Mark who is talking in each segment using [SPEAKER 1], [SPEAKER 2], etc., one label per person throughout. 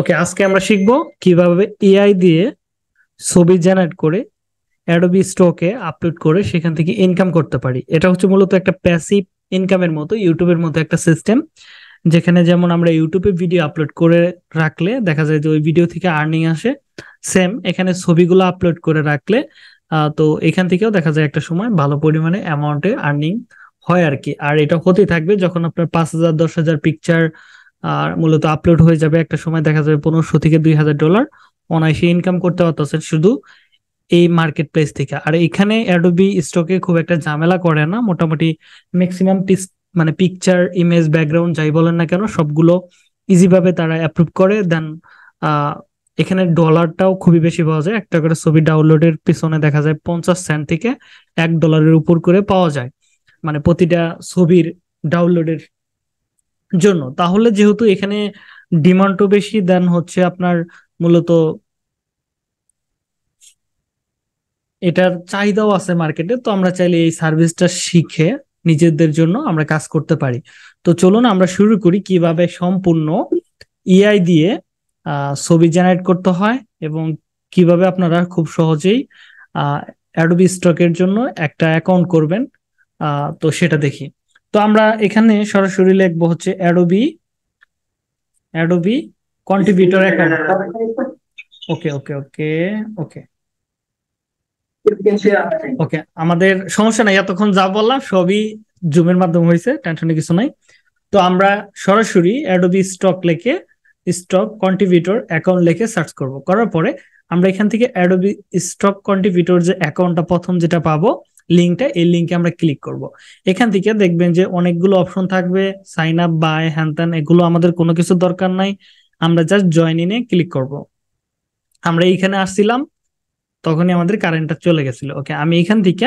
[SPEAKER 1] ওকে আজকে আমরা শিখব কীভাবে এআই দিয়ে ছবি জেনারেট করে অ্যাডোবি স্টকে আপলোড করে সেখান থেকে ইনকাম করতে পারি। এটা হচ্ছে মূলত একটা প্যাসিভ ইনকামের মতো ইউটিউবের মতো একটা সিস্টেম যেখানে যেমন আমরা ইউটিউবে ভিডিও আপলোড করে রাখলে দেখা যায় যে ওই ভিডিও থেকে আর্নিং আসে সেম এখানে ছবিগুলো আপলোড করে রাখলে তো এখান থেকেও দেখা যায় একটা সময় ভালো পরিমাণে অ্যামাউন্টে আর্নিং হয় আর কি। আর এটা হতেই থাকবে যখন আপনার পাঁচ হাজার, দশ হাজার পিকচার আর মূলত আপলোড হয়ে যাবে একটা সময় দেখা যাবে পনেরোশো থেকে দুই হাজার ডলার অনায়াসে ইনকাম করতে পারতেছেন শুধু এই মার্কেট প্লেস থেকে। আর এখানে অ্যাডোবি স্টকে খুব একটা ঝামেলা করে না, মোটামুটি ম্যাক্সিমাম মানে পিকচার ইমেজ ব্যাকগ্রাউন্ড যাই বলেন না কেন, সবগুলো ইজিভাবে তারা অ্যাপ্রুভ করে। দেন এখানে ডলারটাও খুবই বেশি পাওয়া যায়। একটা করে ছবি ডাউনলোডের পিছনে দেখা যায় পঞ্চাশ সেন্ট থেকে এক ডলারের উপর করে পাওয়া যায়। মানে প্রতিটা ছবির ডাউনলোডের জন্য। তাহলে যেহেতু এখানে ডিমান্ডও বেশি দেন হচ্ছে আপনার মূলত এটার চাহিদাও আছে মার্কেটে তো আমরা চাইলে এই সার্ভিসটা শিখে নিজেদের জন্য আমরা কাজ করতে পারি। তো চলুন আমরা শুরু করি কীভাবে সম্পূর্ণ ইআই দিয়ে ছবি জেনারেট করতে হয় এবং কীভাবে আপনারা খুব সহজেই অ্যাডোবি স্টকের জন্য একটা অ্যাকাউন্ট করবেন। তো সেটা দেখি। তো আমরা এখানে সরাসরি লিখব হচ্ছে Adobe Adobe contributor account okay okay okay okay okay আমাদের সমস্যা নাই, এতক্ষণ যা বললাম সবই জুমের মাধ্যমে হয়েছে টেনশনে কিছু নাই। তো আমরা সরাসরি অ্যাডোবি স্টক লেখে স্টক কন্ট্রিবিউটর অ্যাকাউন্ট লিখে সার্চ করব। করার পরে আমরা এখান থেকে অ্যাডোবি স্টক কন্ট্রিবিউটর যে অ্যাকাউন্টটা প্রথম যেটা পাবো লিঙ্কটা, এই লিঙ্কে আমরা ক্লিক করব। এখান থেকে দেখবেন যে অনেকগুলো অপশন থাকবে সাইন আপ বাই হ্যান ত্যান এগুলো আমাদের কোনো কিছু দরকার নাই। আমরা জাস্ট জয়েন ইনে ক্লিক করব। আমরা এইখানে আসছিলাম, তখনই আমাদের কারেন্টটা চলে গেছিল। ওকে আমি এখান থেকে,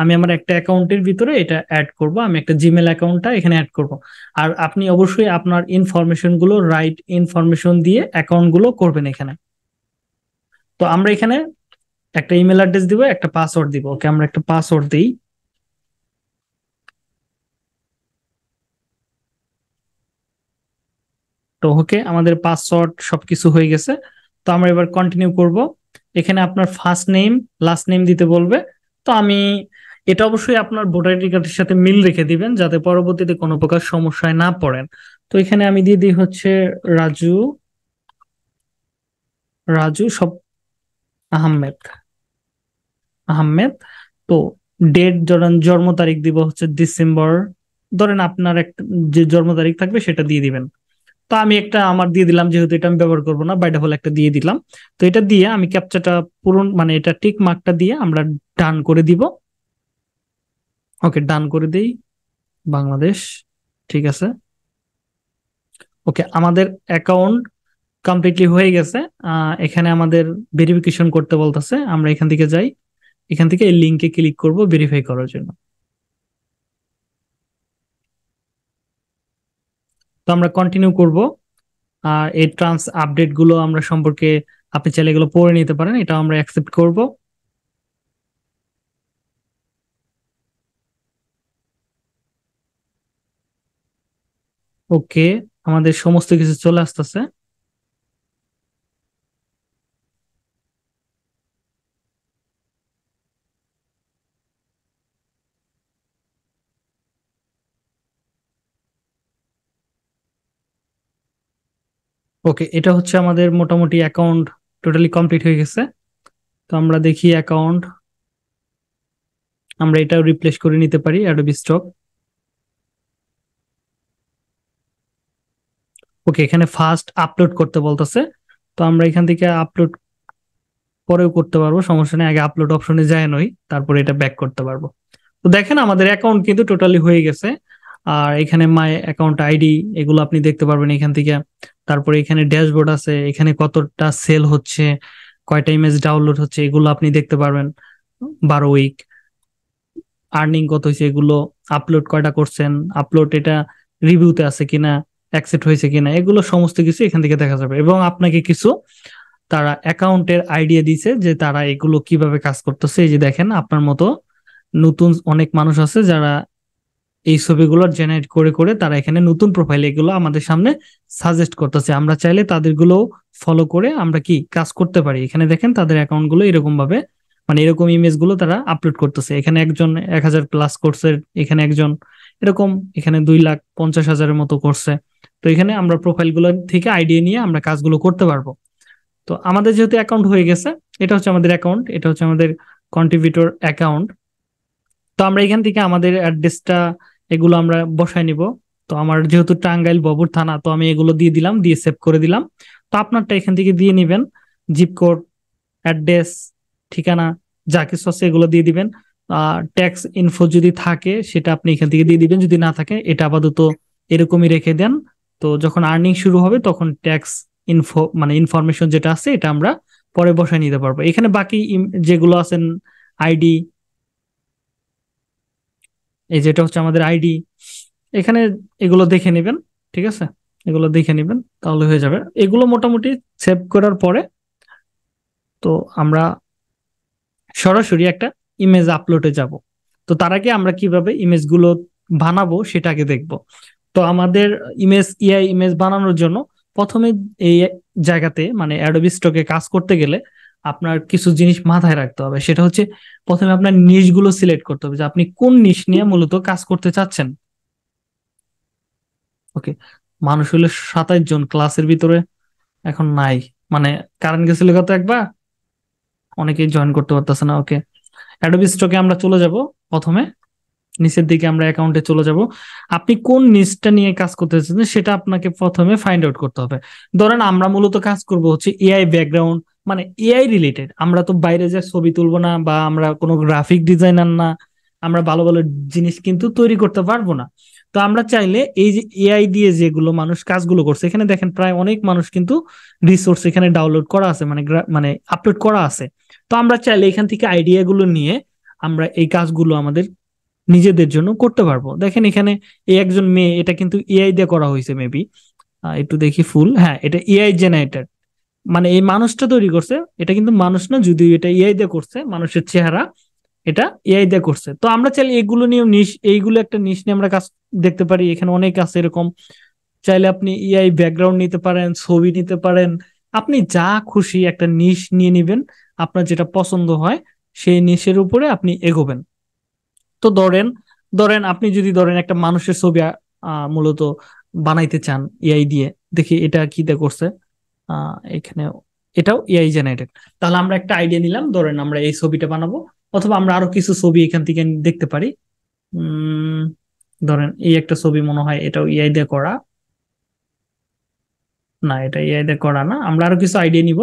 [SPEAKER 1] আমি আমার একটা অ্যাকাউন্টের ভিতরে এটা অ্যাড করব। আমি একটা জিমেল অ্যাকাউন্টটা এখানে অ্যাড করব। আর আপনি অবশ্যই আপনার ইনফরমেশনগুলো রাইট ইনফরমেশন দিয়ে অ্যাকাউন্টগুলো করবেন এখানে। তো আমরা এখানে একটা ইমেল অ্যাড্রেস দিব, একটা পাসওয়ার্ড দিব। ওকে আমরা একটা পাসওয়ার্ড দিই। তো ওকে আমাদের পাসওয়ার্ড সবকিছু হয়ে গেছে। তো আমরা এবার কন্টিনিউ করব। এখানে আপনার ফার্স্ট নেম লাস্ট নেম দিতে বলবে। তো আমি, এটা অবশ্যই আপনার ভোটার আইডি কার্ডের সাথে মিল রেখে দিবেন, যাতে পরবর্তীতে কোনো প্রকার সমস্যায় না পড়েন। তো এখানে আমি দিয়ে দিই হচ্ছে রাজু রাজু সব আহমেদ। আহমেদ। তো ডেট জন্ম তারিখ দিব হচ্ছে ডিসেম্বর ধরেন আপনার একটা যে জন্ম তারিখ থাকবে সেটা দিয়ে দিবেন। তো আমি একটা আমার দিয়ে দিলাম, যেহেতু এটা আমি ব্যবহার করব না বাই ডিফল্ট একটা দিয়ে দিলাম। তো এটা দিয়ে আমি ক্যাপচাটা পূরণ মানে এটা টিক মার্কটা দিয়ে আমরা ডান করে দিব। ওকে ডান করে দেই। বাংলাদেশ, ঠিক আছে। ওকে আমাদের অ্যাকাউন্ট কমপ্লিটলি হয়ে গেছে। এখানে আমাদের ভেরিফিকেশন করতে বলতেছে। আমরা এখান থেকে যাই। এখান থেকে এই লিঙ্কে ক্লিক করব ভেরিফাই করার জন্য। তো আমরা কন্টিনিউ করব। আর এই ট্রান্স আপডেটগুলো আমরা সম্পর্কে আপনি চাইলে এগুলো পড়ে নিতে পারেন এটা আমরা অ্যাকসেপ্ট করব। ওকে আমাদের সমস্ত কিছু চলে আসতেছে। ওকে এটা হচ্ছে আমাদের মোটামুটি অ্যাকাউন্ট টোটালি কমপ্লিট হয়ে গেছে। তো আমরা দেখি অ্যাকাউন্ট আমরা এটাও রিপ্লেস করে নিতে পারি অ্যাডোবি স্টক ওকে এখানে ফার্স্ট আপলোড করতে বলতেছে। তো আমরা এখান থেকে আপলোড পরেও করতে পারব, সমস্যা নেই, আগে আপলোড অপশনে যায় নই, তারপরে এটা ব্যাক করতে পারব। তো দেখেন আমাদের অ্যাকাউন্ট কিন্তু টোটালি হয়ে গেছে। আর এখানে মাই অ্যাকাউন্ট আইডি এগুলো আপনি দেখতে পারবেন এখান থেকে। তারপরে এখানে ড্যাশবোর্ড আছে, এখানে কতটা সেল হচ্ছে, কয়টা ইমেজ ডাউনলোড হচ্ছে, এগুলো আপনি দেখতে পারবেন। বারো উইক আর্নিং কত হয়েছে এগুলো আপলোড কয়টা করছেন আপলোড এটা রিভিউতে আছে কিনা অ্যাকসেপ্ট হয়েছে কিনা, এগুলো সমস্ত কিছু এখান থেকে দেখা যাবে। এবং আপনাকে কিছু তারা অ্যাকাউন্টের আইডিয়া দিছে যে তারা এগুলো কীভাবে কাজ করতেছে। এই যে দেখেন, আপনার মতো নতুন অনেক মানুষ আছে যারা এই ছবিগুলো জেনারেট করে করে তারা এখানে নতুন প্রোফাইল এগুলো আমাদের সামনে সাজেস্ট করতেছে। আমরা চাইলে তাদেরগুলো ফলো করে আমরা কি কাজ করতে পারি। এখানে দেখেন তাদের অ্যাকাউন্টগুলো এরকম ভাবে মানে এরকম ইমেজগুলো তারা আপলোড করতেছে। এখানে একজন এক হাজার প্লাস করছে এখানে একজন এরকম, এখানে দুই লাখ পঞ্চাশ হাজারের মতো করছে তো এখানে আমরা প্রোফাইলগুলো থেকে আইডিয়া নিয়ে আমরা কাজগুলো করতে পারব। তো আমাদের যেহেতু অ্যাকাউন্ট হয়ে গেছে, এটা হচ্ছে আমাদের অ্যাকাউন্ট এটা হচ্ছে আমাদের কন্ট্রিবিউটর অ্যাকাউন্ট তো আমরা এখান থেকে আমাদের অ্যাড্রেসটা এগুলো আমরা বসায় নিব। তো আমার যেহেতু টাঙ্গাইল ববুর থানা, তো আমি এগুলো দিয়ে দিলাম, দিয়ে সেভ করে দিলাম। তো আপনারটা এখান থেকে দিয়ে নেবেন। জিপ কোড অ্যাড্রেস ঠিকানা, যা কিছু আছে এগুলো দিয়ে দিবেন। ট্যাক্স ইনফো যদি থাকে, সেটা আপনি এখান থেকে দিয়ে দিবেন। যদি না থাকে, এটা আপাতত এরকমই রেখে দেন। তো যখন আর্নিং শুরু হবে, তখন ট্যাক্স ইনফো মানে ইনফরমেশন যেটা আছে, এটা আমরা পরে বসায় নিতে পারব। এখানে বাকি যেগুলো আছেন আইডি এই যেটা হচ্ছে আমাদের আইডি, এখানে এগুলো দেখে নেবেন, ঠিক আছে? এগুলো দেখে নেবেন, তাহলে হয়ে যাবে। এগুলো মোটামুটি সেভ করার পরে তো আমরা সরাসরি একটা ইমেজ আপলোডে যাব। তো তার আগে আমরা কীভাবে ইমেজগুলো বানাবো সেটাকে দেখব। তো আমাদের ইমেজ ইআই ইমেজ বানানোর জন্য প্রথমে এই জায়গাতে মানে অ্যাডোবি স্টকে কাজ করতে গেলে আপনার কিছু জিনিস মাথায় রাখতে হবে। সেটা হচ্ছে প্রথমে আপনার নিশগুলো সিলেক্ট করতে হবে যে আপনি কোন নিশ নিয়ে মূলত কাজ করতে চাচ্ছেন। ওকে মানুষ হলো সাতাইশ জন ক্লাসের ভিতরে এখন নাই। মানে কারেন্ট গেছিল কত একবার? অনেকেই জয়েন করতে পারতেছে না। ওকে অ্যাডোবি স্টকে আমরা চলে যাব প্রথমে। নিচের দিকে আমরা অ্যাকাউন্টে চলে যাব। আপনি কোন নিচটা নিয়ে কাজ করতে চাচ্ছেন সেটা আপনাকে প্রথমে ফাইন্ড আউট করতে হবে। ধরেন আমরা মূলত কাজ করব হচ্ছে এআই ব্যাকগ্রাউন্ড মানে এআই রিলেটেড আমরা তো বাইরে যে ছবি তুলবো না বা আমরা কোনো গ্রাফিক ডিজাইনার না, আমরা ভালো ভালো জিনিস কিন্তু তৈরি করতে পারব না। তো আমরা চাইলে এই যে এআই দিয়ে যেগুলো মানুষ কাজগুলো করছে, এখানে দেখেন প্রায় অনেক মানুষ কিন্তু রিসোর্স এখানে ডাউনলোড করা আছে মানে মানে আপলোড করা আছে। তো আমরা চাইলে এখান থেকে আইডিয়াগুলো নিয়ে আমরা এই কাজগুলো আমাদের নিজেদের জন্য করতে পারব। দেখেন এখানে এই একজন মেয়ে, এটা কিন্তু এআই দিয়ে করা হয়েছে মেবি একটু দেখি ফুল হ্যাঁ এটা এআই জেনারেটেড মানে এই মানুষটা তৈরি করছে, এটা কিন্তু মানুষ না, যদিও এটা এআই দিয়ে করছে, মানুষের চেহারা এটা এআই দিয়ে করছে। তো আমরা চাইলে এগুলো নিয়ে নিশ, এইগুলো একটা নিশ নিয়ে আমরা কাজ দেখতে পারি। এখানে অনেক আছে এরকম। চাইলে আপনি এআই ব্যাকগ্রাউন্ড নিতে পারেন, ছবি নিতে পারেন। আপনি যা খুশি একটা নিশ নিয়ে নিবেন, আপনার যেটা পছন্দ হয়, সেই নিশের উপরে আপনি এগোবেন। তো ধরেন ধরেন আপনি যদি ধরেন একটা মানুষের ছবি মূলত বানাইতে চান এআই দিয়ে, দেখি এটা কি দিয়ে করছে? এখানে এটাও এআই জেনারেটেড তাহলে আমরা একটা আইডিয়া নিলাম, ধরেন আমরা এই ছবিটা বানাবো, অথবা আমরা আরও কিছু ছবি এখান থেকে দেখতে পারি। ধরেন এই একটা ছবি মনে হয় এটাও এআই দিয়ে করা। না, এটা এআই দিয়ে করা না, আমরা আরও কিছু আইডিয়া নিব।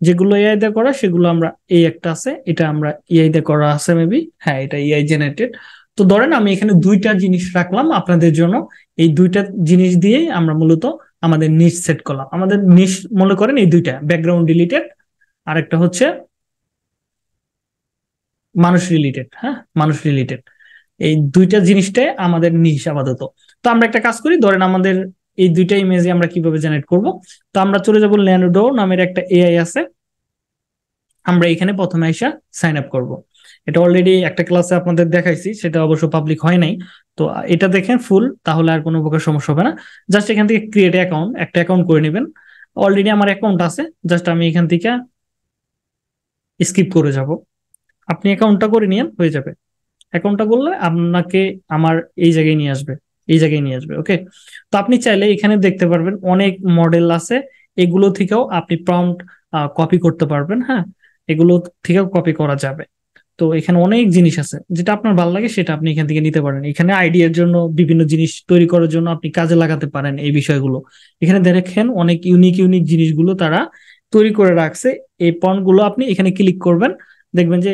[SPEAKER 1] যেগুলো এআই দিয়ে করা, সেগুলো আমরা এই একটা আছে, এটা আমরা এআই দিয়ে করা আছে মেবি হ্যাঁ এটা এআই জেনারেটেড তো ধরেন আমি এখানে দুইটা জিনিস রাখলাম আপনাদের জন্য। এই দুইটা জিনিস দিয়েই আমরা মূলত আমাদের নিশ সেট করলাম। আমাদের নিশ মনে করেন এই দুইটা ব্যাকগ্রাউন্ড রিলেটেড আর একটা হচ্ছে মানুষ রিলেটেড হ্যাঁ মানুষ রিলেটেড এই দুইটা জিনিসটাই আমাদের নিশ আপাতত। তো আমরা একটা কাজ করি, ধরেন আমাদের এই দুইটা ইমেজে আমরা কীভাবে জেনারেট করব? তো আমরা চলে যাব ল্যান্ডো নামের একটা এআই আছে। আমরা এখানে প্রথমে আইসা সাইন আপ করব। এটা অলরেডি একটা ক্লাসে আপনাদের দেখাইছি, সেটা অবশ্য পাবলিক হয় নাই। তো এটা দেখেন ফুল তাহলে আর কোনো প্রকার সমস্যা হবে না। জাস্ট এখান থেকে ক্রিয়েট অ্যাকাউন্ট একটা অ্যাকাউন্ট করে নেবেন। অলরেডি আমার অ্যাকাউন্ট আছে জাস্ট আমি এখান থেকে স্কিপ করে যাব। আপনি অ্যাকাউন্টটা করে নিয়ে হয়ে যাবে। অ্যাকাউন্টটা করলে আপনাকে আমার এই জায়গায় নিয়ে আসবে। এই জায়গায় নিয়ে আসবে ওকে তো আপনি চাইলে এখানে দেখতে পারবেন অনেক মডেল আছে, এগুলো থেকেও আপনি প্রম্পট কপি করতে পারবেন হ্যাঁ? এগুলো থেকেও কপি করা যাবে। তো এখানে অনেক জিনিস আছে, যেটা আপনার ভালো লাগে সেটা আপনি এখান থেকে নিতে পারেন। এখানে আইডিয়ার জন্য, বিভিন্ন জিনিস তৈরি করার জন্য আপনি কাজে লাগাতে পারেন এই বিষয়গুলো। এখানে দেখেন অনেক ইউনিক ইউনিক জিনিসগুলো তারা তৈরি করে রাখছে। এই পয়েন্টগুলো আপনি এখানে ক্লিক করবেন, দেখবেন যে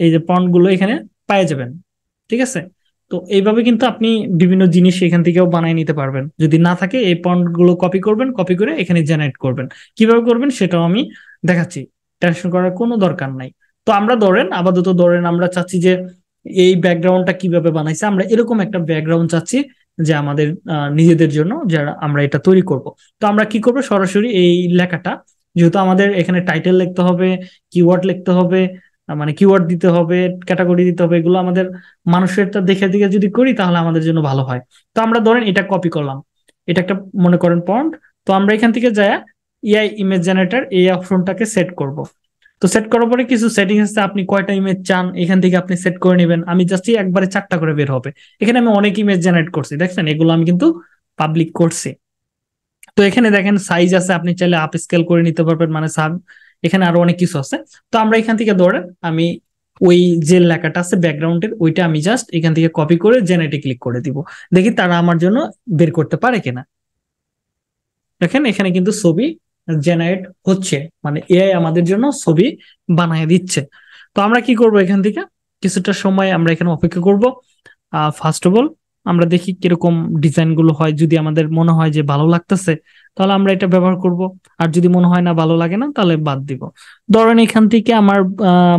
[SPEAKER 1] এই যে পয়েন্টগুলো এখানে পায়ে যাবেন, ঠিক আছে? তো এইভাবে কিন্তু আপনি বিভিন্ন জিনিস এখান থেকেও বানাই নিতে পারবেন। যদি না থাকে, এই পয়েন্টগুলো কপি করবেন কপি করে এখানে জেনারেট করবেন। কীভাবে করবেন সেটাও আমি দেখাচ্ছি। টেনশন করার কোনো দরকার নাই। তো আমরা ধরেন, আপাতত ধরেন আমরা চাচ্ছি যে এই ব্যাকগ্রাউন্ডটা কীভাবে বানাইছে, আমরা এরকম একটা ব্যাকগ্রাউন্ড চাচ্ছি যে আমাদের নিজেদের জন্য যারা আমরা এটা তৈরি করব। তো আমরা কি করব? সরাসরি এই লেখাটা, যেহেতু আমাদের এখানে টাইটেল লিখতে হবে কিওয়ার্ড লিখতে হবে মানে কিওয়ার্ড দিতে হবে ক্যাটাগরি দিতে হবে, এগুলো আমাদের মানুষেরটা দেখে দিকে যদি করি তাহলে আমাদের জন্য ভালো হয়। তো আমরা ধরেন এটা কপি করলাম। এটা একটা মনে করেন পয়েন্ট তো আমরা এখান থেকে যাই ইআই ইমেজ জেনারেটর এই অপশনটাকে সেট করব। তো সেট করার পরে কিছু সেটিং আছে, আপনি কয়টা ইমেজ চান, এখান থেকে আপনি সেট করে নেবেন। আমি জাস্ট একবারে চারটা করে বের হবে। এখানে আমি অনেক ইমেজ জেনারেট করছি, দেখছেন? এগুলো আমি কিন্তু পাবলিক করছি। তো এখানে দেখেন সাইজ আছে, আপনি চাইলে আপ স্কেল করে নিতে পারবেন মানে এখানে আরও অনেক কিছু আছে। তো আমরা এখান থেকে ধরেন আমি ওই যে লেখাটা আছে ব্যাকগ্রাউন্ডের ওইটা আমি জাস্ট এখান থেকে কপি করে জেনারেটে ক্লিক করে দিব। দেখি তারা আমার জন্য বের করতে পারে কিনা। দেখেন এখানে কিন্তু ছবি জেনারেট হচ্ছে মানে এআই আমাদের জন্য ছবি বানিয়ে দিচ্ছে। তো আমরা কি করব এখান থেকে? কিছুটা সময় আমরা এখানে অপেক্ষা করব। ফার্স্ট অফ অল আমরা দেখি কীরকম ডিজাইনগুলো হয়। যদি আমাদের মনে হয় যে ভালো লাগতেছে, তাহলে আমরা এটা ব্যবহার করব। আর যদি মনে হয় না ভালো লাগে না, তাহলে বাদ দিব। ধরেন এখান থেকে আমার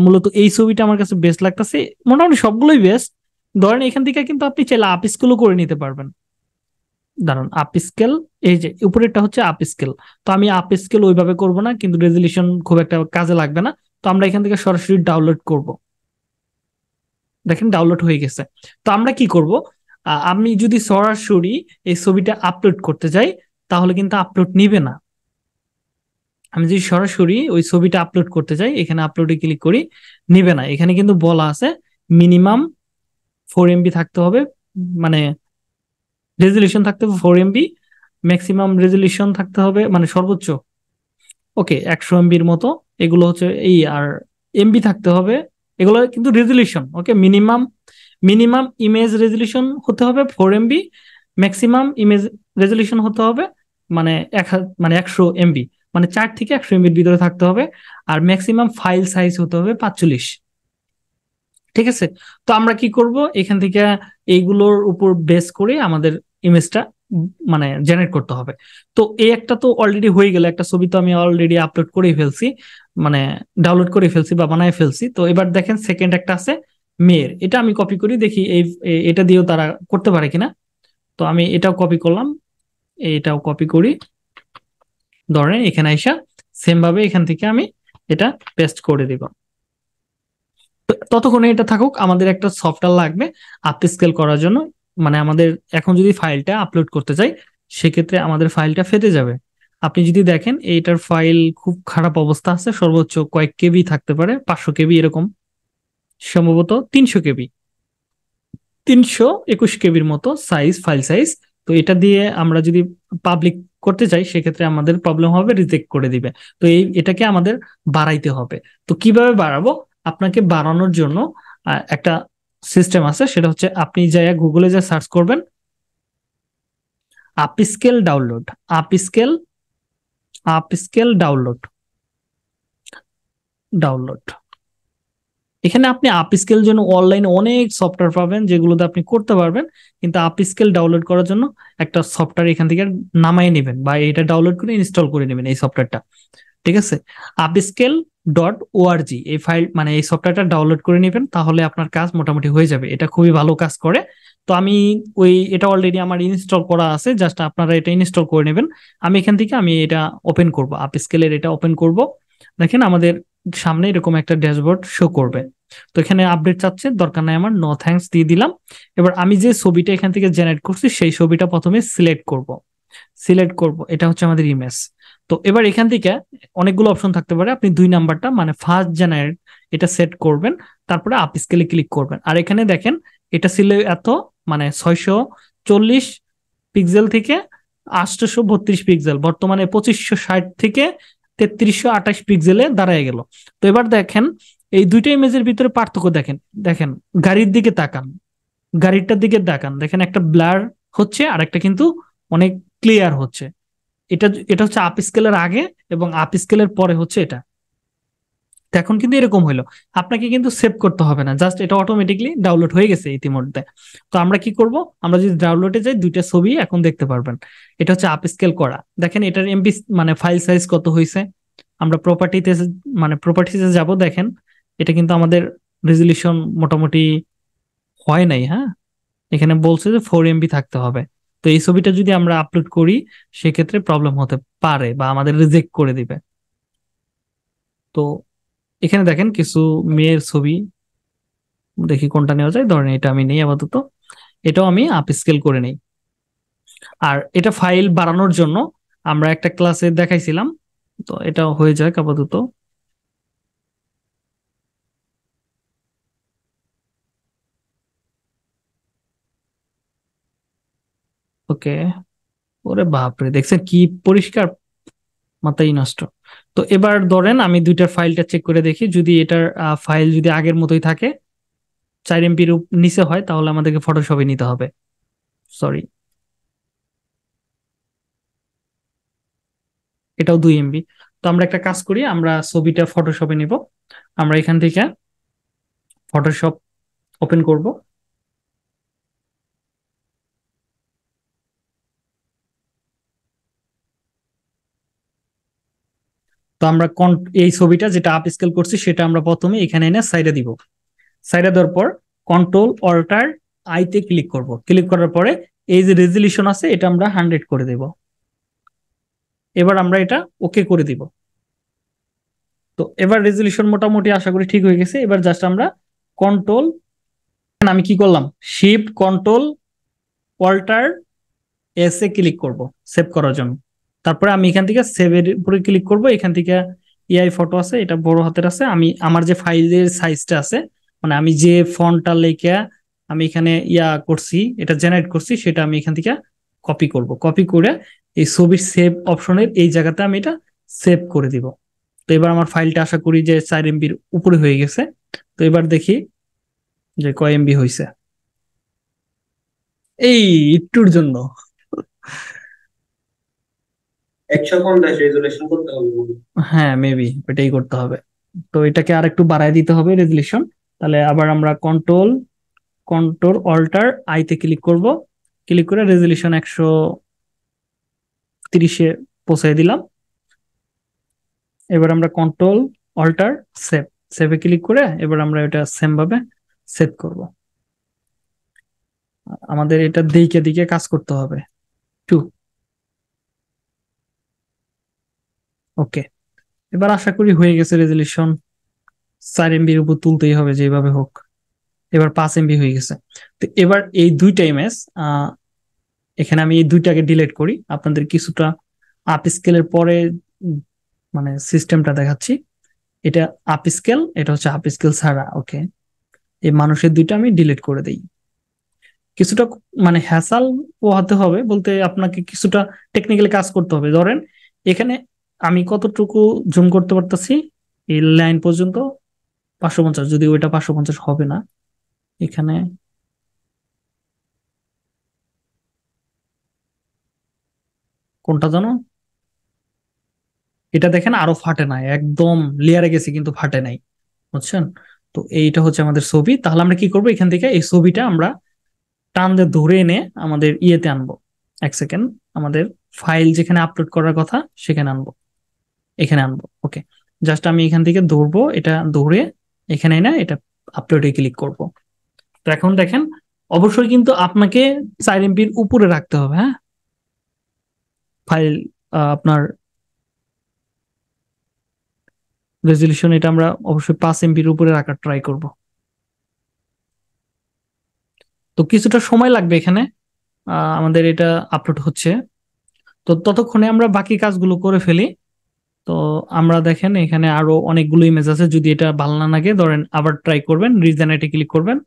[SPEAKER 1] মূলত এই ছবিটা আমার কাছে বেস্ট লাগতেছে। মোটামুটি সবগুলোই বেস্ট ধরেন এখান থেকে কিন্তু আপনি চাইলে আপ স্কেলও করে নিতে পারবেন। দাঁড়ান আপ স্কেল এই যে উপরেরটা হচ্ছে আপ স্কেল তো আমি আপ স্কেল ওইভাবে করব না, কিন্তু রেজলিউশন খুব একটা কাজে লাগবে না। তো আমরা এখান থেকে সরাসরি ডাউনলোড করব। দেখেন ডাউনলোড হয়ে গেছে। তো আমরা কি করব? আমি যদি সরাসরি এই ছবিটা আপলোড করতে যাই, তাহলে কিন্তু আপলোড নিবে না। আমি যদি সরাসরি ওই ছবিটা আপলোড করতে যাই, এখানে আপলোডে ক্লিক করি, নিবে না। এখানে কিন্তু বলা আছে মিনিমাম ফোর এমবি থাকতে হবে মানে রেজলিউশন থাকতে হবে ফোর এমবি ম্যাক্সিমাম রেজলিউশন থাকতে হবে মানে সর্বোচ্চ ওকে একশো এমবির মতো। এগুলো হচ্ছে এই আর এমবি থাকতে হবে, এগুলো কিন্তু resolution okay minimum minimum image resolution হতে হবে four MB maximum image resolution হতে হবে মানে এক মানে একশো এমবি মানে চার থেকে একশো এমবির ভিতরে থাকতে হবে আর ম্যাক্সিমাম ফাইল সাইজ হতে হবে পাঁচচল্লিশ। ঠিক আছে? তো আমরা কি করব? এখান থেকে এইগুলোর উপর বেস করে আমাদের ইমেজটা মানে জেনারেট করতে হবে। তো এই একটা তো অলরেডি হয়ে গেল, একটা ছবি তো আমি অলরেডি আপলোড করে ফেলছি মানে ডাউনলোড করে ফেলছি বা বানায় ফেলছি। তো এবার দেখেন সেকেন্ড একটা আছে মেয়ের। এটা আমি কপি করি, দেখি এই এটা দিয়েও তারা করতে পারে কিনা। তো আমি এটাও কপি করলাম, এটাও কপি করি। ধরেন এখানে আইসা সেম ভাবে এখান থেকে আমি এটা পেস্ট করে দিব। ততক্ষণে এটা থাকুক, আমাদের একটা সফটওয়্যার লাগবে আপ স্কেল করার জন্য। মানে আমাদের এখন যদি ফাইলটা আপলোড করতে চাই, সেক্ষেত্রে আমাদের ফাইলটা ফেটে যাবে। আপনি যদি দেখেন, এইটার ফাইল খুব খারাপ অবস্থা আছে, সর্বোচ্চ কয়েক কেবি থাকতে পারে, পাঁচশো কেবি এরকম। সম্ভবত তিনশো কেবি। তিনশো একুশ কেবির মতো সাইজ ফাইল সাইজ তো এটা দিয়ে আমরা যদি পাবলিক করতে চাই, সেক্ষেত্রে আমাদের প্রবলেম হবে রিজেক্ট করে দিবে। তো এই, এটাকে আমাদের বাড়াইতে হবে। তো কীভাবে বাড়াবো? আপনাকে বাড়ানোর জন্য একটা সিস্টেম আছে, সেটা হচ্ছে আপনি যাই গুগলে যা সার্চ করবেন upscale download upscale upscale download download এখানে আপনি আপ স্কেল জন্য অনলাইনে অনেক সফটওয়্যার পাবেন যেগুলোতে আপনি করতে পারবেন, কিন্তু আপ স্কেল ডাউনলোড করার জন্য একটা সফটওয়্যার এখান থেকে নামাই নেবেন বা এটা ডাউনলোড করে ইনস্টল করে নেবেন এই সফটওয়্যারটা ঠিক আছে? আপ স্কেল ডট ওআরজি এই ফাইল মানে এই সফটওয়্যারটা ডাউনলোড করে নেবেন, তাহলে আপনার কাজ মোটামুটি হয়ে যাবে। এটা খুবই ভালো কাজ করে। তো আমি ওই, এটা অলরেডি আমার ইনস্টল করা আছে জাস্ট আপনারা এটা ইনস্টল করে নেবেন। আমি এখান থেকে আমি এটা ওপেন করব আপ স্কেলের এটা ওপেন করব। দেখেন আমাদের সামনে এরকম একটা ড্যাশবোর্ড শো করবে। তো এখানে আপডেট চাচ্ছে, দরকার নাই আমার নো থ্যাঙ্কস দিয়ে দিলাম। এবার আমি যে ছবিটা এখান থেকে জেনারেট করছি, সেই ছবিটা প্রথমে সিলেক্ট করব। সিলেক্ট করব, এটা হচ্ছে আমাদের ইমেজ তো এবার এখান থেকে অনেকগুলো অপশন থাকতে পারে, আপনি দুই নাম্বারটা মানে ফার্স্ট জেনারেট এটা সেট করবেন, তারপরে আপ স্কেলে ক্লিক করবেন। আর এখানে দেখেন, এটা ছিল এত মানে ছয়শো চল্লিশ পিক্সেল থেকে আটশোশো বত্রিশ পিক্সেল বর্তমানে পঁচিশশো ষাট থেকে তেত্রিশশো আঠাশ পিক্সেলে দাঁড়ায় গেল। তো এবার দেখেন, এই দুইটা ইমেজের ভিতরে পার্থক্য দেখেন। দেখেন, গাড়ির দিকে তাকান। গাড়িটার দিকে তাকান। দেখেন একটা ব্লার হচ্ছে আর একটা কিন্তু অনেক ক্লিয়ার হচ্ছে। এটা এটা হচ্ছে আপ স্কেলের আগে এবং আপ স্কেলের পরে হচ্ছে এটা। এখন কিন্তু এরকম হইল। আপনাকে কিন্তু সেভ করতে হবে না। জাস্ট এটা অটোমেটিকলি ডাউনলোড হয়ে গেছে ইতিমধ্যে। তো আমরা কি করব? আমরা যদি ডাউনলোডে যাই, দুইটা ছবি এখন দেখতে পারবেন। এটা হচ্ছে আপ স্কেল করা। দেখেন এটার এমবি মানে ফাইল সাইজ কত হয়েছে আমরা প্রপার্টিতে মানে প্রপার্টিতে যাব, দেখেন। এটা কিন্তু আমাদের রেজলিউশন মোটামুটি হয় নাই হ্যাঁ? এখানে বলছে যে ফোর এমবি থাকতে হবে। তো এই ছবিটা যদি আমরা আপলোড করি, সেক্ষেত্রে প্রবলেম হতে পারে বা আমাদের রিজেক্ট করে দিবে। তো এখানে দেখেন কিছু মেয়ের ছবি। দেখি কোনটা নেওয়া যায়। ধরেন এটা আমি নেই আপাতত। এটাও আমি আপ স্কেল করে নেই। আর এটা ফাইল বাড়ানোর জন্য আমরা একটা ক্লাসে দেখাইছিলাম। তো এটা হয়ে যাক আপাতত। ওকে। ওরে বাপরে, দেখছেন কি পরিষ্কার? মাথাই নষ্ট। তো এবার ধরেন আমি দুইটার ফাইলটা চেক করে দেখি। যদি এটার ফাইল যদি আগের মতোই থাকে, চার এমপির নিচে হয়, তাহলে আমাদেরকে ফটোশপে নিতে হবে। সরি এটাও দুই এমবি তো আমরা একটা কাজ করি, আমরা ছবিটা ফটোশপে নিব। আমরা এখান থেকে ফটোশপ ওপেন করব। তো আমরা এই ছবিটা যেটা আপ স্কেল করছি, সেটা আমরা প্রথমে এখানে এনে সাইডে দিব। সাইডে দেওয়ার পর কন্ট্রোল অল্টার আইতে ক্লিক করব। ক্লিক করার পরে এই যে রেজলিউশন আছে, এটা আমরা হান্ড্রেড করে দেব। এবার আমরা এটা ওকে করে দিব। তো এবার রেজলিউশন মোটামুটি আশা করি ঠিক হয়ে গেছে। এবার জাস্ট আমরা কন্ট্রোল আমি কি করলাম? Shift control alter S click করব সেভ করার জন্য। তারপরে আমি এখান থেকে সেভের উপরে ক্লিক করব। এখান থেকে এআই ফটো আছে, এটা বড় হাতের আছে। আমি, আমার যে ফাইলের সাইজটা আছে মানে আমি যে ফন্টটা লেখা আমি এখানে ইয়া করছি, এটা জেনারেট করছি, সেটা আমি এখান থেকে কপি করব। কপি করে এই ছবির সেভ অপশনের এই জায়গাতে আমি এটা সেভ করে দিব। তো এবার আমার ফাইলটা আশা করি যে চার এমবির উপরে হয়ে গেছে। তো এবার দেখি যে কয় এমবি হয়েছে এই, একটুর জন্য। হ্যাঁ মেবি এটাই করতে হবে। তো এটাকে আর একটু বাড়ায় দিতে হবে রেজলিউশন তাহলে আবার আমরা কন্ট্রোল কন্ট্রোল অল্টার আইতে ক্লিক করব। ক্লিক করে রেজলিউশন একশো তিরিশে পৌঁছাই দিলাম। এবার আমরা কন্ট্রোল অল্টার সেভ সেভে ক্লিক করে এবার আমরা এটা সেম ভাবে সেভ করব। আমাদের এটা দিকে দিকে কাজ করতে হবে। To okay. এবার আশা করি হয়ে গেছে রেজলিউশন চার এমবির উপর তুলতেই হবে যেভাবে হোক। এবার পাঁচ এমবি হয়ে গেছে। তো এবার এই দুইটা ইমেজ এখানে আমি এই দুইটাকে ডিলেট করি। আপনাদের কিছুটা আপ স্কেলের পরে মানে সিস্টেমটা দেখাচ্ছি। এটা আপ স্কেল এটা হচ্ছে আপ স্কেল ছাড়া, ওকে। এই মানুষের দুইটা আমি ডিলিট করে দিই। কিছুটা মানে হ্যাসাল পোহাতে হবে বলতে আপনাকে কিছুটা টেকনিক্যালি কাজ করতে হবে। ধরেন, এখানে আমি কতটুকু জুম করতে পারতেছি? এই লাইন পর্যন্ত পাঁচশো পঞ্চাশ, যদি ওইটা পাঁচশো পঞ্চাশ হবে না, এখানে কোনটা জানো? এটা দেখেন আরও ফাটে নাই, একদম লেয়ারে গেছে কিন্তু ফাটে নাই, বুঝছেন? তো এইটা হচ্ছে আমাদের ছবি, তাহলে আমরা কি করব এখান থেকে? এই ছবিটা আমরা টান দিয়ে ধরে এনে আমাদের ইয়েতে আনব, এক সেকেন্ড আমাদের ফাইল যেখানে আপলোড করার কথা সেখানে আনব। এখানে আনব ওকে জাস্ট আমি এখান থেকে ধরবো, এটা ধরে এখানে না এটা আপলোডে ক্লিক করব। তো এখন দেখেন, অবশ্যই কিন্তু আপনাকে চার এমপির উপরে রাখতে হবে হ্যাঁ? ফাইল আপনার রেজলিউশন এটা আমরা অবশ্যই পাঁচ এমপির উপরে রাখার ট্রাই করব। তো কিছুটা সময় লাগবে এখানে আমাদের এটা আপলোড হচ্ছে। তো ততক্ষণে আমরা বাকি কাজগুলো করে ফেলি। তো আমরা দেখেন এখানে আরও অনেকগুলো ইমেজ আছে, যদি এটা ভালো না লাগে, ধরেন আবার ট্রাই করবেন রিজেনারেটে ক্লিক করবেন।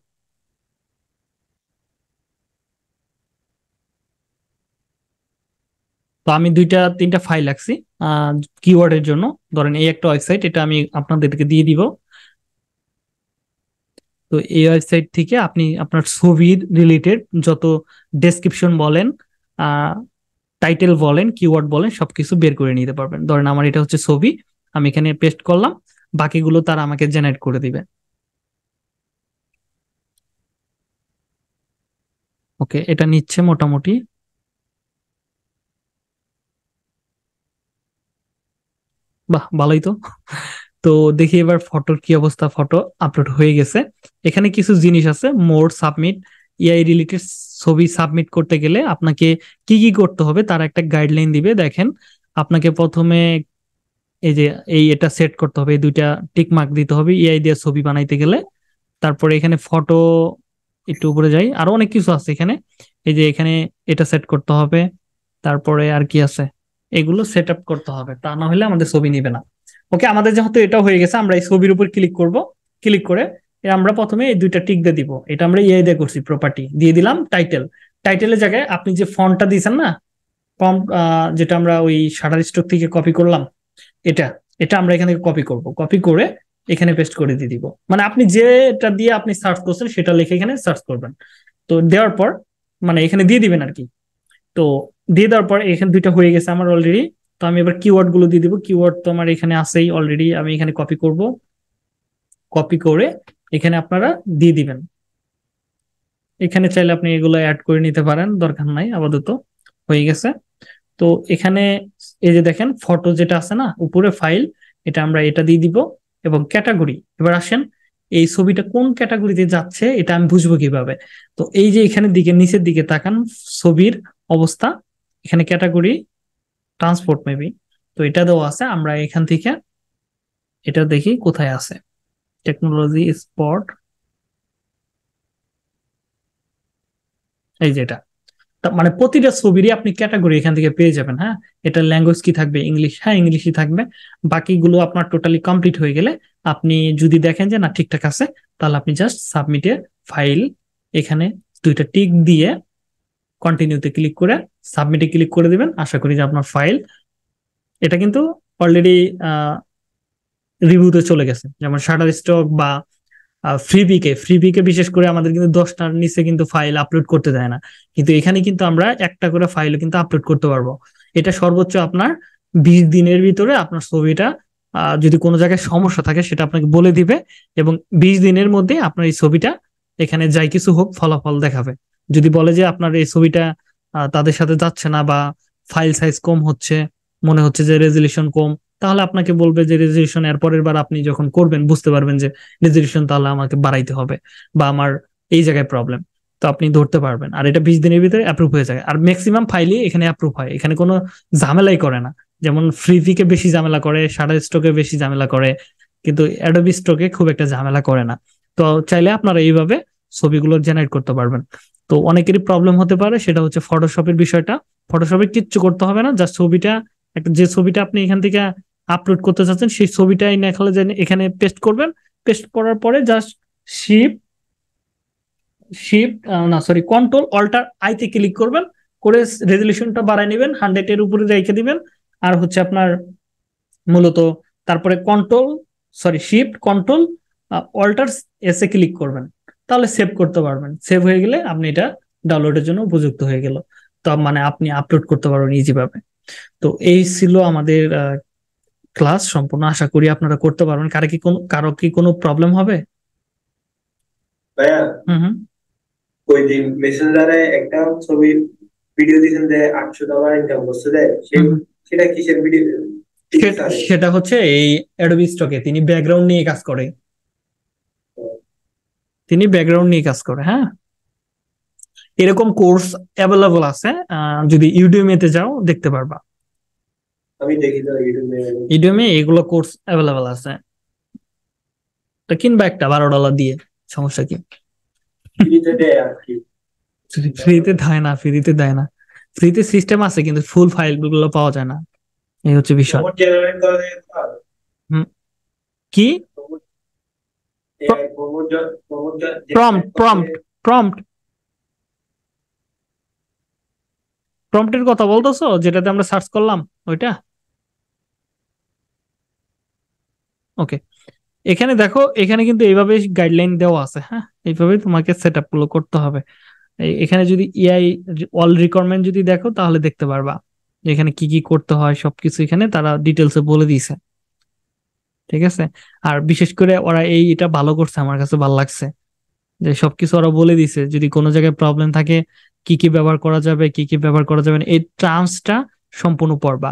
[SPEAKER 1] তো আমি দুইটা, তিনটা ফাইল রাখছি কিওয়ার্ডের জন্য। ধরেন এই একটা ওয়েবসাইট এটা আমি আপনাদেরকে দিয়ে দিব। তো এই ওয়েবসাইট থেকে আপনি আপনার ছবির রিলেটেড যত ডেসক্রিপশন বলেন টাইটেল বলেন কিওয়ার্ড বলেন, সবকিছু বের করে নিতে পারবেন। ধরেন আমার এটা হচ্ছে ছবি, আমি এখানে পেস্ট করলাম, বাকিগুলো তারা আমাকে জেনারেট করে দিবে। ওকে এটা নিচ্ছে মোটামুটি। বাহ, ভালোই তো। তো দেখি এবার ফটোর কি অবস্থা ফটো আপলোড হয়ে গেছে। এখানে কিছু জিনিস আছে, মোর সাবমিট এআই রিলেটেড ছবি সাবমিট করতে গেলে আপনাকে কি কি করতে হবে তার একটা গাইডলাইন দিবে। দেখেন, আপনাকে প্রথমে এই যে, এই এটা সেট করতে হবে, এই দুইটা টিক মার্ক দিতে হবে এআই দিয়ে ছবি বানাইতে গেলে। তারপরে এখানে ফটো একটু উপরে যাই, আরও অনেক কিছু আছে এখানে। এই যে এখানে এটা সেট করতে হবে, তারপরে আর কি আছে? এগুলো সেট আপ করতে হবে, তা না হলে আমাদের ছবি নিবে না। ওকে আমাদের যেহেতু এটা হয়ে গেছে, আমরা এই ছবির উপর ক্লিক করব। ক্লিক করে আমরা প্রথমে এই দুইটা টিক দিয়ে দিব। এটা আমরা ইয়ে দিয়ে করছি প্রপার্টি দিয়ে দিলাম টাইটেল টাইটেলের জায়গায় আপনি যে ফন্টটা দিয়েছেন না ফর্ম যেটা আমরা ওই শাটার স্টক থেকে কপি করলাম, এটা এটা আমরা এখানে কপি করব। কপি করে এখানে পেস্ট করে দিয়ে দিব। মানে আপনি যেটা দিয়ে আপনি সার্চ করছেন, সেটা লিখে এখানে সার্চ করবেন। তো দেওয়ার পর মানে এখানে দিয়ে দিবেন আর কি। তো দিয়ে দেওয়ার পর এখানে দুইটা হয়ে গেছে আমার অলরেডি তো আমি এবার কিওয়ার্ডগুলো দিয়ে দিব। কিওয়ার্ড তো আমার এখানে আছেই অলরেডি আমি এখানে কপি করব। কপি করে এখানে আপনারা দিয়ে দিবেন। এখানে চাইলে আপনি এগুলো অ্যাড করে নিতে পারেন, দরকার নাই, আপাতত হয়ে গেছে। তো এখানে এই যে দেখেন ফটো যেটা আছে না, উপরে ফাইল এটা আমরা এটা দিয়ে দিব এবং ক্যাটাগরি এবার আসেন, এই ছবিটা কোন ক্যাটাগরিতে যাচ্ছে, এটা আমি বুঝব কীভাবে? তো এই যে এখানে দিকে, নিচের দিকে তাকান, ছবির অবস্থা, এখানে ক্যাটাগরি ট্রান্সপোর্ট মেবি তো এটা দেওয়া আছে, আমরা এখান থেকে এটা দেখি কোথায় আছে। টেকনোলজি স্পট এই যেটা মানে প্রতিটা ছবিরই আপনি ক্যাটাগরি এখান থেকে পেয়ে যাবেন হ্যাঁ? এটা ল্যাঙ্গুয়েজ কি থাকবে? ইংলিশ হ্যাঁ ইংলিশই থাকবে। বাকিগুলো আপনার টোটালি কমপ্লিট হয়ে গেলে আপনি যদি দেখেন যে না, ঠিকঠাক আছে, তাহলে আপনি জাস্ট সাবমিটে ফাইল এখানে দুইটা টিক দিয়ে কন্টিনিউতে ক্লিক করে সাবমিটে ক্লিক করে দিবেন। আশা করি যে আপনার ফাইল এটা কিন্তু অলরেডি রিভিউতে চলে গেছে। যেমন শাটার স্টক বা ফ্রিবিকে ফ্রিবিকে বিশেষ করে আমাদের কিন্তু দশটার নিচে কিন্তু ফাইল আপলোড করতে দেয় না। কিন্তু এখানে কিন্তু আমরা একটা করে ফাইল কিন্তু আপলোড করতে পারব। এটা সর্বোচ্চ আপনার বিশ দিনের ভিতরে আপনার ছবিটা যদি কোনো জায়গায় সমস্যা থাকে সেটা আপনাকে বলে দিবে এবং বিশ দিনের মধ্যে আপনার এই ছবিটা এখানে যাই কিছু হোক ফলাফল দেখাবে। যদি বলে যে আপনার এই ছবিটা তাদের সাথে যাচ্ছে না বা ফাইল সাইজ কম হচ্ছে, মনে হচ্ছে যে রেজলিউশন কম তাহলে আপনাকে বলবে যে রেজলিউশন এর পরের বার আপনি যখন করবেন, বুঝতে পারবেন যে রেজলিউশন তাহলে আমাকে বাড়াইতে হবে বা আমার এই জায়গায় প্রবলেম তো আপনি ধরতে পারবেন। আর এটা বিশ দিনের ভিতরে অ্যাপ্রুভ হয়ে যায়। আর ম্যাক্সিমাম ফাইলই এখানে অ্যাপ্রুভ হয়। এখানে কোনো ঝামেলাই করে না। যেমন ফ্রিভিকে বেশি ঝামেলা করে সাডা স্টকে বেশি ঝামেলা করে, কিন্তু অ্যাডোবি স্টকে খুব একটা ঝামেলা করে না। তো চাইলে আপনারা এইভাবে ছবিগুলো জেনারেট করতে পারবেন। তো অনেকেরই প্রবলেম হতে পারে, সেটা হচ্ছে ফটোশপের বিষয়টা। ফটোশপে কিচ্ছু করতে হবে না। জাস্ট ছবিটা, একটা যে ছবিটা আপনি এখান থেকে আপলোড করতে চাচ্ছেন, সেই ছবিটাই নেখালে যে এখানে পেস্ট করবেন। পেস্ট করার পরে জাস্ট শিপ শিপ না সরি কন্ট্রোল অল্টার আইতে ক্লিক করবেন। করে রেজলিউশনটা বাড়াই নেবেন হান্ড্রেড এর উপরে রেখে দিবেন। আর হচ্ছে আপনার মূলত তারপরে control sorry shift control alter এসে ক্লিক করবেন। তাহলে সেভ করতে পারবেন। সেভ হয়ে গেলে আপনি এটা ডাউনলোডের জন্য উপযুক্ত হয়ে গেল। তো মানে আপনি আপলোড করতে পারবেন ইজিভাবে তো এই ছিল আমাদের ক্লাস সম্পূর্ণ আশা করি আপনারা করতে পারবেন। কারও কি কোনো কারও কি কোনো প্রবলেম হবে?
[SPEAKER 2] ভাইয়া ওই দিন মেসেঞ্জারে একটা ছবি ভিডিও দিয়েছেন যে আটশো ডলার ইনকাম করছে যে সেটা কিসের ভিডিও
[SPEAKER 1] সেটা হচ্ছে এই অ্যাডোবি স্টকে তিনি ব্যাকগ্রাউন্ড নিয়ে কাজ করে। তিনি ব্যাকগ্রাউন্ড নিয়ে কাজ করে হ্যাঁ? এরকম কোর্স অ্যাভেলেবল আছে যদি ইউডিএমএ যাও দেখতে পারবা।
[SPEAKER 2] আমি দেখি তো ইউটিউবে
[SPEAKER 1] এগুলো কোর্স অ্যাভেলেবল আছে। তো কিনবা একটা বারো ডলার দিয়ে সমস্যা কি?
[SPEAKER 2] ফ্রিতে দেয় আর কি।
[SPEAKER 1] ফ্রিতে দেয় না ফ্রিতে দেয় না। ফ্রিতে সিস্টেম আছে কিন্তু ফুল ফাইলগুলো পাওয়া যায় না। এই হচ্ছে বিষয়? কি? প্রম্পট প্রম্পটের কথা বলতেছো যেটাতে আমরা সার্চ করলাম ওইটা? ওকে এখানে দেখো, এখানে কিন্তু এইভাবে গাইডলাইন দেওয়া আছে হ্যাঁ? এইভাবে তোমাকে সেট আপগুলো করতে হবে। এখানে যদি এআই অল রিকোয়ারমেন্ট যদি দেখো, তাহলে দেখতে পারবা। এখানে কি কি করতে হয়, সবকিছু এখানে তারা ডিটেলসে বলে দিয়েছে। ঠিক আছে? আর বিশেষ করে ওরা এই এটা ভালো করছে, আমার কাছে ভালো লাগছে। যে সবকিছু ওরা বলে দিছে যদি কোনো জায়গায় প্রবলেম থাকে, কি কি ব্যবহার করা যাবে, কি কি ব্যবহার করা যাবে এই টার্মসটা সম্পূর্ণ পড়বা।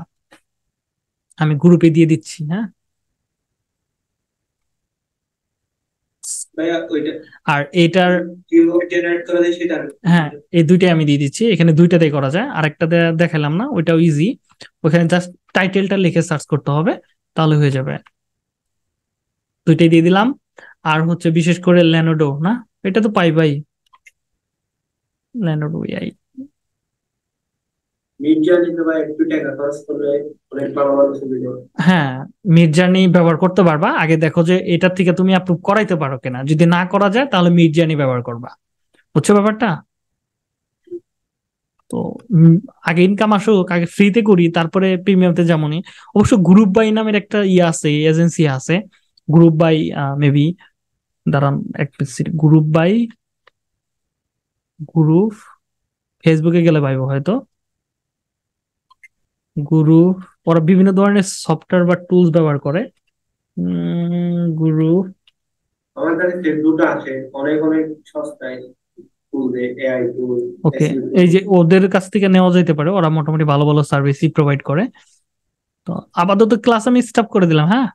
[SPEAKER 1] আমি গ্রুপে দিয়ে দিচ্ছি হ্যাঁ
[SPEAKER 2] ভাইয়া ওইটা
[SPEAKER 1] আর এটার হ্যাঁ এই দুইটাই আমি দিয়ে দিচ্ছি। এখানে দুইটাতেই করা যায়। আরেকটা দেখালাম না ওইটাও ইজি ওখানে জাস্ট টাইটেলটা লিখে সার্চ করতে হবে তাহলে হয়ে যাবে। দুইটাই দিয়ে দিলাম। আর হচ্ছে বিশেষ করে ল্যানোডো না? এটা তো পাই ভাই ল্যানোডো এআই
[SPEAKER 2] মিড জার্নি তো ভাই একটু টাকা খরচ করলে অনেক ভালো ভালো ছবি দেয়
[SPEAKER 1] হ্যাঁ মিড জার্নি ব্যবহার করতে পারবা। আগে দেখো যে এটার থেকে তুমি অ্যাপ্রুভ করাইতে পারো কিনা। যদি না করা যায়, তাহলে মিড জার্নি ব্যবহার করবা। বুঝছ ব্যাপারটা? তো আগে ইনকাম আসুক, আগে ফ্রিতে করি, তারপরে প্রিমিয়ামতে যেমনই। অবশ্য গ্রুপ বাই নামের একটা ইয়ে আছে এজেন্সি আছে। গ্রুপ বাই মেবি দাঁড়ান এক গ্রুপ বাই গ্রুপ ফেসবুকে গেলে পাইবো হয়তো। গুরু ওরা বিভিন্ন ধরনের সফটওয়্যার বা টুলস ব্যবহার করে। গুরু
[SPEAKER 2] আমার কাছে দুটো আছে অনেক অনেক সস্তায়
[SPEAKER 1] ওকে এই যে ওদের কাছ থেকে নেওয়া যেতে পারে ওরা মোটামুটি ভালো ভালো সার্ভিসই প্রোভাইড করে। তো আপাতত ক্লাস আমি স্টপ করে দিলাম হ্যাঁ?